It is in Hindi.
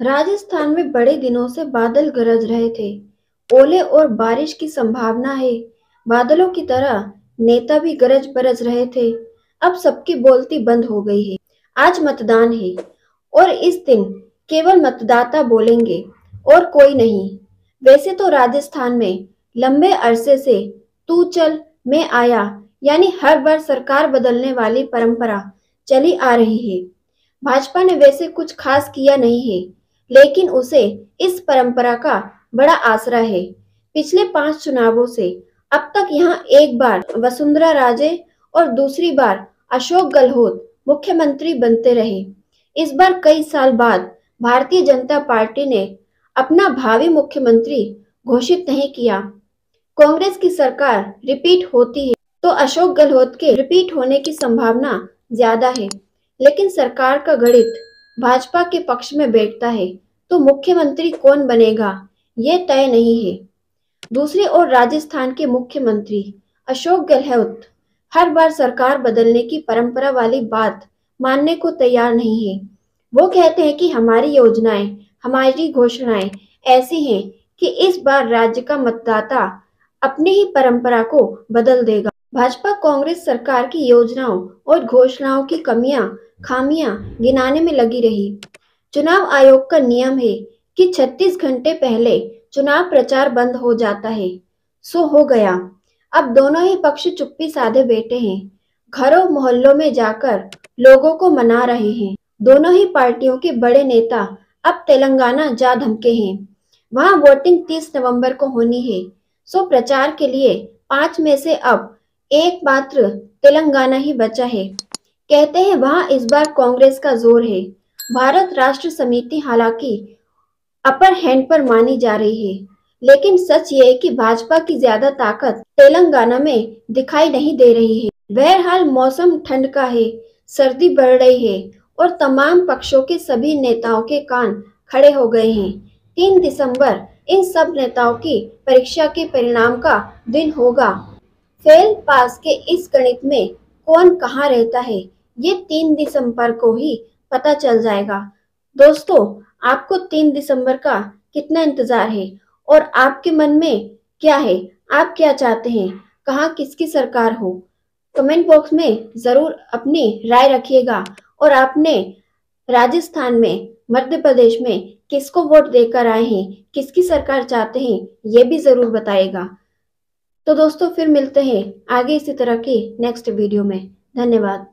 राजस्थान में बड़े दिनों से बादल गरज रहे थे। ओले और बारिश की संभावना है। बादलों की तरह नेता भी गरज बरज रहे थे। अब सबकी बोलती बंद हो गई है। आज मतदान है और इस दिन केवल मतदाता बोलेंगे और कोई नहीं। वैसे तो राजस्थान में लंबे अरसे से तू चल मैं आया, यानी हर बार सरकार बदलने वाली परंपरा चली आ रही है। भाजपा ने वैसे कुछ खास किया नहीं है लेकिन उसे इस परंपरा का बड़ा आसरा है। पिछले पाँच चुनावों से अब तक यहाँ एक बार वसुंधरा राजे और दूसरी बार अशोक गहलोत मुख्यमंत्री बनते रहे। इस बार कई साल बाद भारतीय जनता पार्टी ने अपना भावी मुख्यमंत्री घोषित नहीं किया। कांग्रेस की सरकार रिपीट होती है तो अशोक गहलोत के रिपीट होने की संभावना ज़्यादा है, लेकिन सरकार का गणित भाजपा के पक्ष में बैठता है तो मुख्यमंत्री कौन बनेगा? ये तय नहीं है। दूसरी ओर राजस्थान के मुख्यमंत्री अशोक गहलोत, हर बार सरकार बदलने की परंपरा वाली बात मानने को तैयार नहीं है। वो कहते हैं कि हमारी योजनाएँ, हमारी घोषणाएँ ऐसी हैं कि इस बार राज्य का मतदाता अपनी ही परंपरा को बदल देगा। भाजपा कांग्रेस सरकार की योजनाओं और घोषणाओं की कमियाँ, खामियाँ गिनाने में लगी रही। चुनाव आयोग का नियम है कि 36 घंटे पहले चुनाव प्रचार बंद हो जाता है। सो हो गया। अब दोनों ही पक्ष चुप्पी साधे बैठे हैं। घरों मोहल्लों में जाकर लोगों को मना रहे हैं। दोनों ही पार्टियों के बड़े नेता अब तेलंगाना जा धमके हैं। वहाँ वोटिंग 30 नवंबर को होनी है। सो प्रचार के लिए पाँच में से अब एक मात्र तेलंगाना ही बचा है। कहते हैं वहाँ इस बार कांग्रेस का ज़ोर है। भारत राष्ट्र समिति हालाँकि अपर हैंड पर मानी जा रही है, लेकिन सच ये है कि भाजपा की ज़्यादा ताकत तेलंगाना में दिखाई नहीं दे रही है। बहरहाल मौसम ठंड का है, सर्दी बढ़ रही है और तमाम पक्षों के सभी नेताओं के कान खड़े हो गए हैं। तीन दिसंबर, इन सब नेताओं की परीक्षा के परिणाम का दिन होगा। फेल पास के इस गणित में कौन कहाँ रहता है, ये तीन दिसंबर को ही पता चल जाएगा। दोस्तों, आपको तीन दिसंबर का कितना इंतज़ार है और आपके मन में क्या है, आप क्या चाहते हैं, कहाँ किसकी सरकार हो, कमेंट बॉक्स में ज़रूर अपनी राय रखिएगा और आपने राजस्थान में, मध्य प्रदेश में किसको वोट देकर आए हैं, किसकी सरकार चाहते हैं, ये भी ज़रूर बताएगा। तो दोस्तों फिर मिलते हैं आगे इसी तरह के नेक्स्ट वीडियो में। धन्यवाद।